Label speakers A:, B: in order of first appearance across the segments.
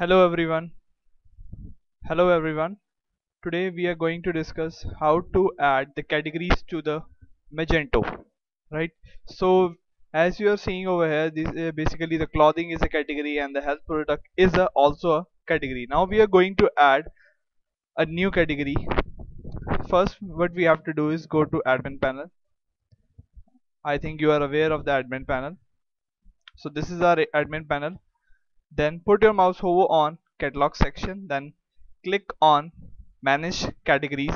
A: Hello everyone. Hello everyone. Today we are going to discuss how to add the categories to the Magento. Right. So as you are seeing over here, this uh, basically the clothing is a category and the health product is a, also a category. Now we are going to add a new category. First, what we have to do is go to admin panel. I think you are aware of the admin panel. So this is our admin panel then put your mouse over on catalog section then click on manage categories.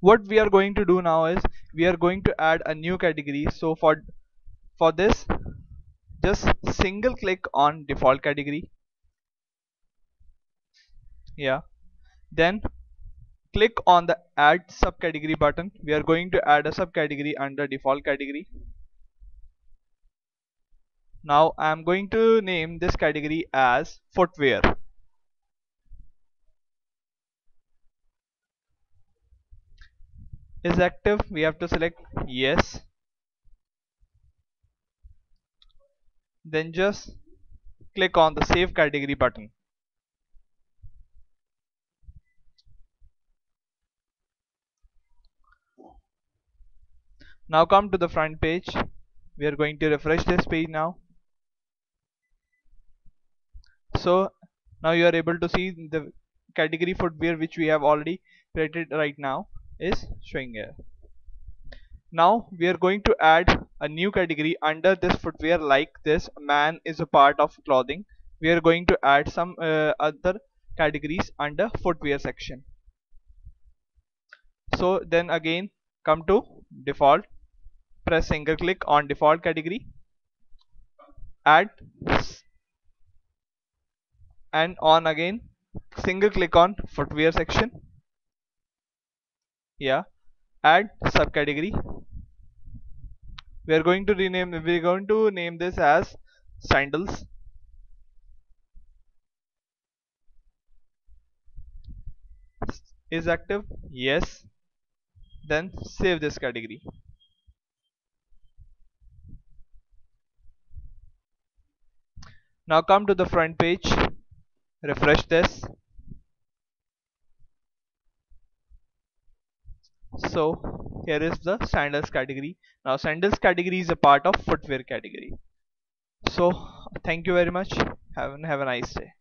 A: What we are going to do now is we are going to add a new category. So for for this just single click on default category. Yeah. Then click on the add subcategory button. We are going to add a subcategory under default category. Now I am going to name this category as footwear. Is active? We have to select yes. Then just click on the save category button now come to the front page. We are going to refresh this page now. So now you are able to see the category footwear which we have already created right now is showing here. Now we are going to add a new category under this footwear like this man is a part of clothing. We are going to add some uh, other categories under footwear section. So then again come to default press single click on default category add and on again single click on footwear section. Yeah add subcategory. We are going to rename we are going to name this as sandals. Is active? Yes. Then save this category now come to the front page. Refresh this. So here is the sandals category. Now sandals category is a part of footwear category. So thank you very much. Have, have a nice day